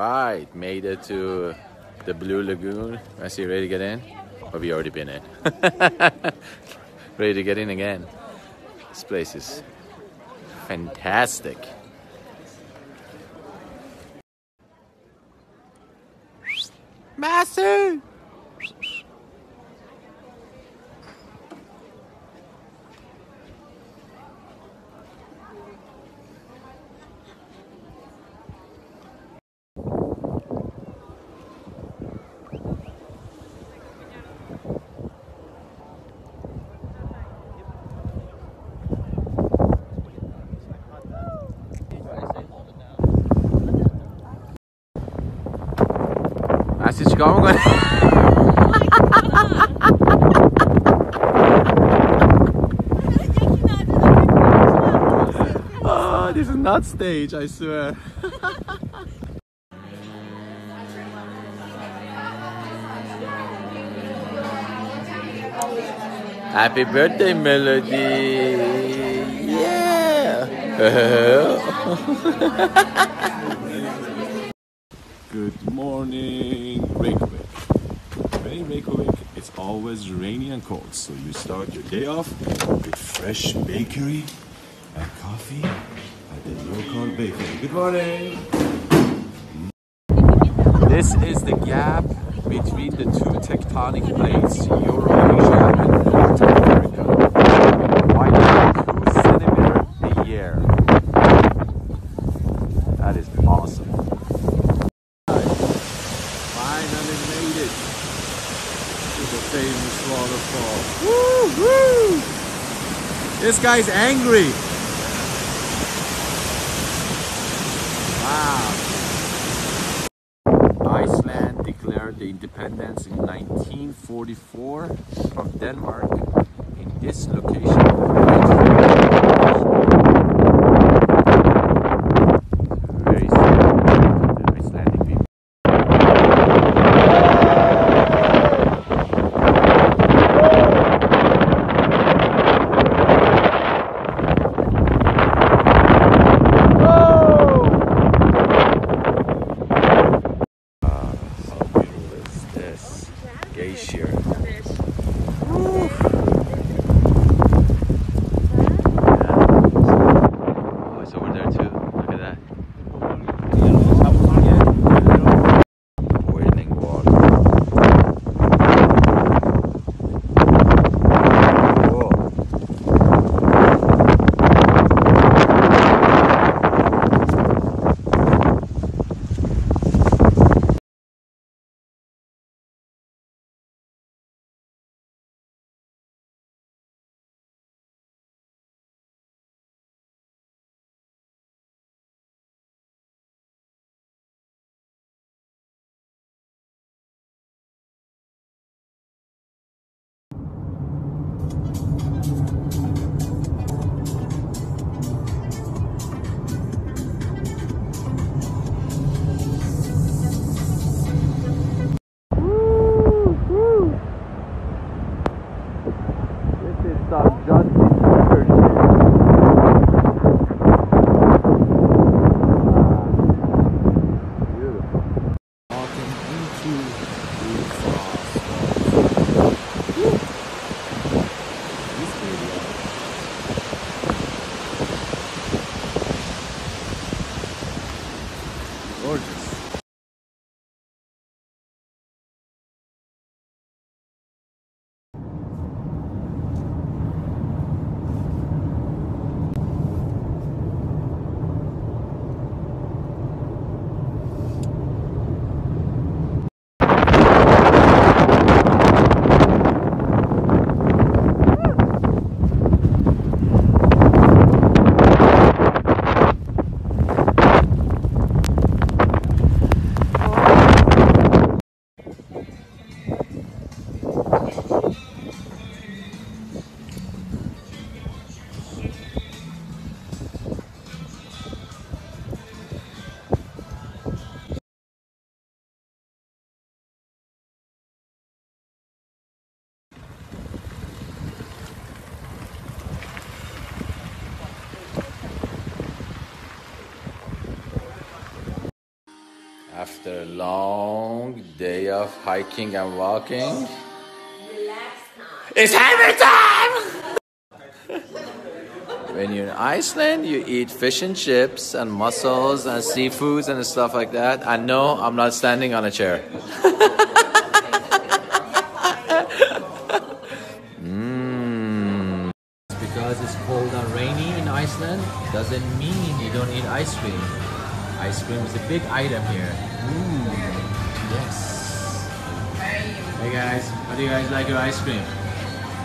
right, made it to the Blue Lagoon. I see, ready to get in? Have you already been in? ready to get in again. This place is fantastic. Master! Master, çıkar mı? Oh, this is not stage, I swear. Happy birthday, Melody! Yeah! Good morning, Reykjavik. Today, Reykjavik, it's always rainy and cold, so you start your day off with fresh bakery and coffee at the local bakery. Good morning. This is the gap between the two tectonic plates, Eurasia and North America. Widening two centimeters a year. That is awesome. Finally made it to the famous waterfall. Woo woo! This guy's angry. Wow. Iceland declared the independence in 1944 from Denmark in this location. After a long day of hiking and walking, it's hammer time! when you're in Iceland, you eat fish and chips and mussels and seafoods and stuff like that. And no, I'm not standing on a chair. Mmm. Because it's cold and rainy in Iceland doesn't mean you don't eat ice cream. Ice cream is a big item here. Ooh, yes. Hey guys, how do you guys like your ice cream?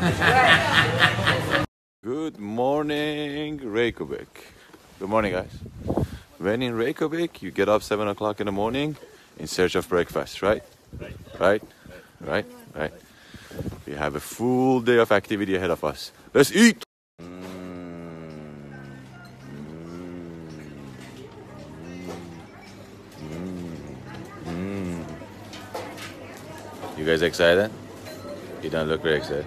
Good morning, Reykjavik. Good morning, guys. When in Reykjavik, you get up 7 o'clock in the morning in search of breakfast, right? Right. Right? Right? Right. We have a full day of activity ahead of us. Let's eat! You guys excited? You don't look very excited.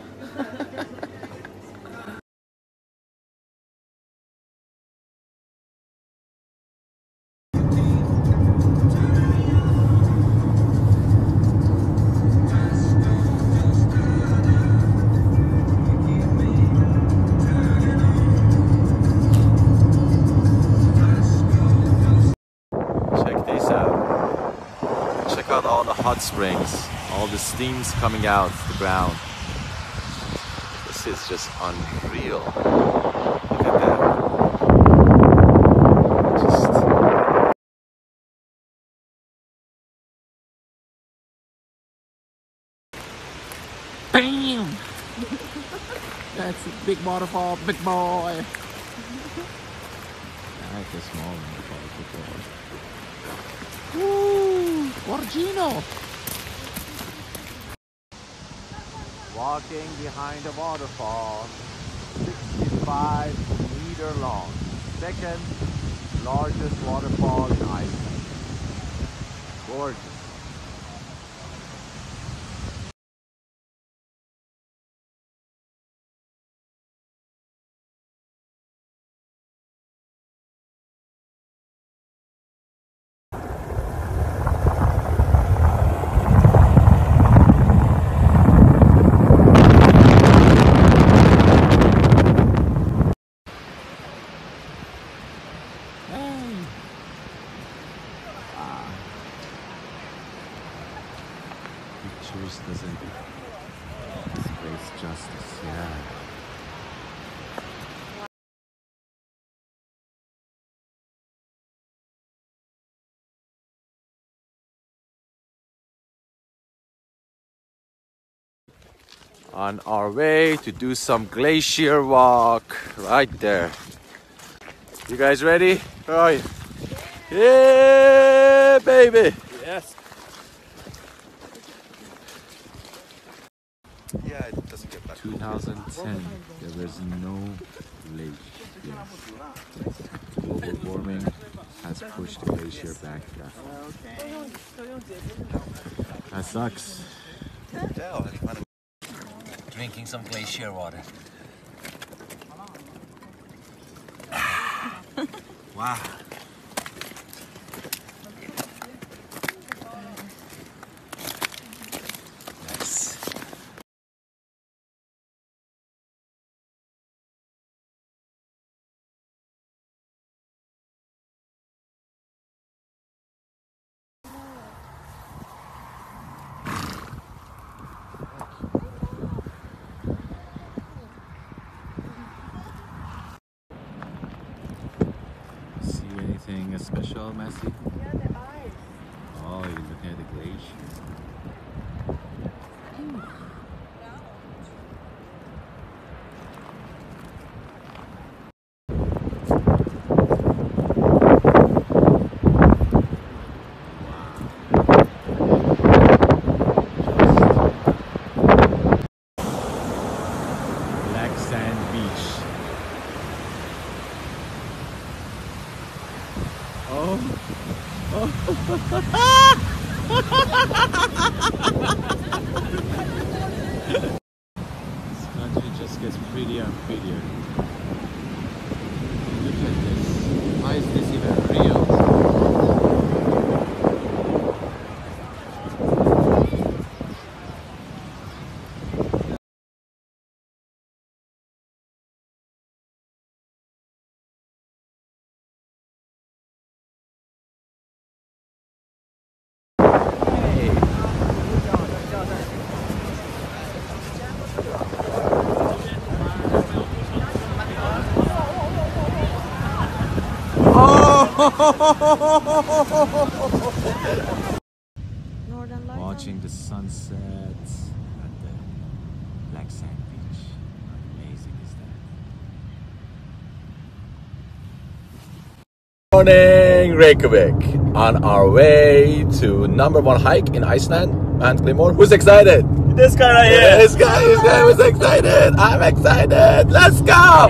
Check this out. Check out all the hot springs, steams coming out the ground. This is just unreal. Look at that. Just Bam! That's a big waterfall, big boy. I like the small waterfalls, big boy. Woo! Orgino! Walking behind a waterfall, 65 meter long. Second largest waterfall in Iceland. Gorgeous. Hey! Ah. Pictures doesn't space justice, yeah. On our way to do some glacier walk right there. You guys ready? Right. Yeah, baby. Yes. Yeah, it doesn't get better. 2010, there was no glacier. Global warming has pushed the glacier back. Yeah. That sucks. Drinking some glacier water. wow. Nice. See anything special, Messi? Oh, you're looking at the glacier. Black Sand Beach. Oh, this country just gets prettier and prettier. Look at this. Why is this even real? Northern Lights. Watching the sunset at the Black Sand Beach. How amazing is that? Morning, Reykjavik. On our way to number one hike in Iceland, Mount Glimmer. Who's excited? This guy right Yeah, this guy, this guy was excited. I'm excited. Let's go.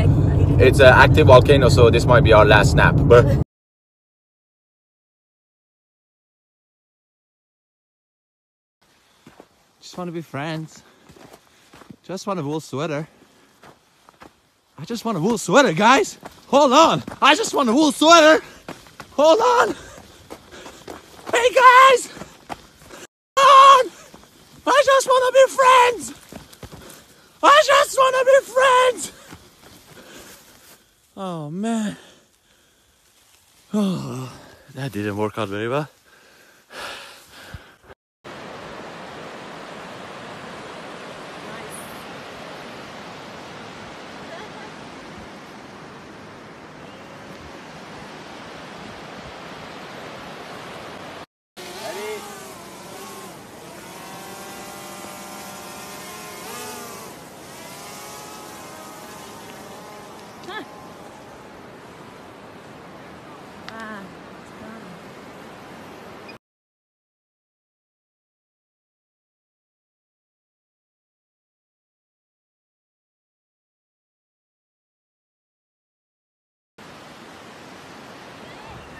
It's an active volcano, so this might be our last nap. But Just want to be friends. Just want a wool sweater. I just want a wool sweater, guys. Hold on. I just want a wool sweater. Hold on. Hey, guys. Hold on. I just want to be friends. I just want to be friends. Oh, man. Oh, that didn't work out very well.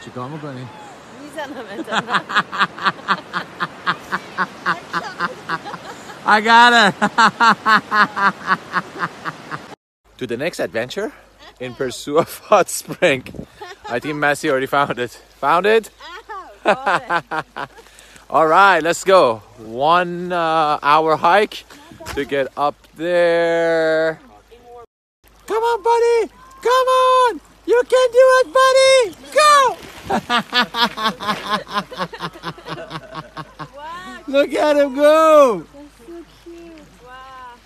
Čekamo ga, ne? Ni. I got it. to the next adventure in pursuit of hot spring. I think Messi already found it. Found it? It. All right, let's go. One uh, hour hike to get up there. Come on, buddy. Come on. You can do it, buddy. Go. Look at him go. so cute. Wow.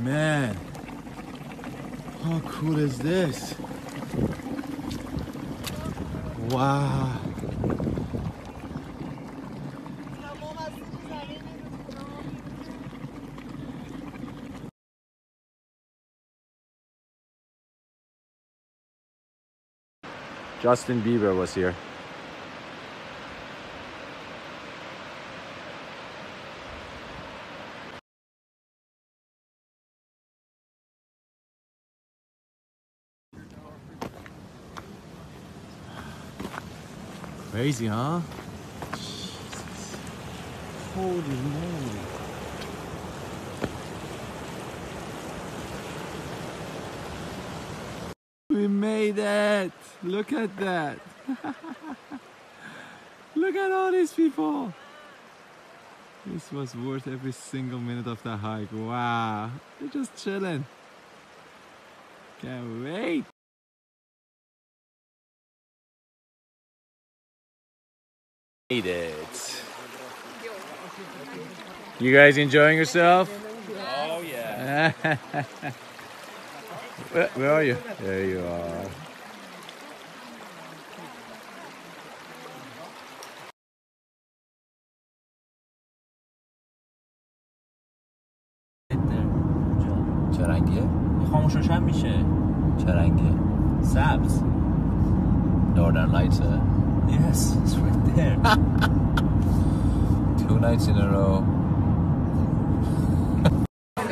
Man, how cool is this? Wow. Justin Bieber was here. Crazy, huh? Jesus. Holy moly. We made it! Look at that! Look at all these people! This was worth every single minute of the hike. Wow! They're just chilling. Can't wait! Made it. You guys enjoying yourself? Oh yeah. where, where are you? There you are. چه رنگیه؟ خاموش روشن میشه چه رنگیه؟ سبز Northern Lights. Uh, yes it's right there two nights in a row.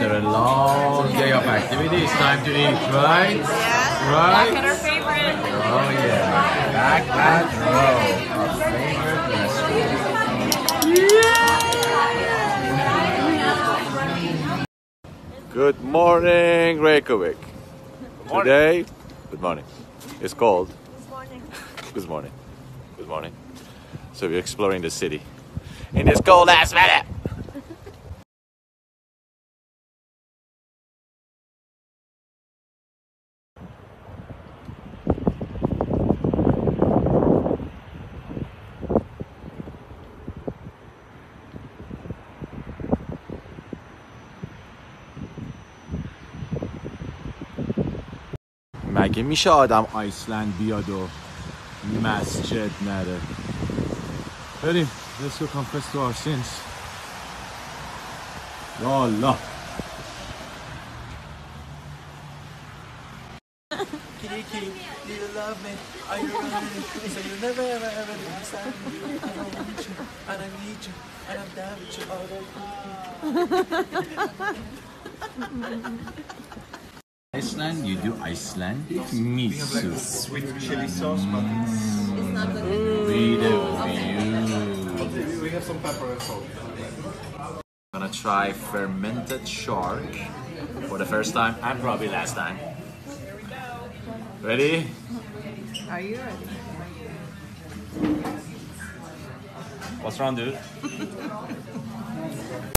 After a long day of activity, it's time to eat, right? Yeah. Right? Our favorite. Oh yeah, back at row, our favorite restaurant. Good morning, Reykjavik. Today, good morning. It's cold. Good morning. Good morning. Good morning. So we're exploring the city in this cold ass weather. مگه میشه آدم آیسلند بیاد و Masjid nere. Ready? Let's go confess to our sins. Ya Allah. Iceland, you do Icelandic miso. Sweet chili sauce, but Read a view. we have some pepper and salt. Gonna try fermented shark for the first time and probably last time. Ready? Are you ready? What's wrong, dude?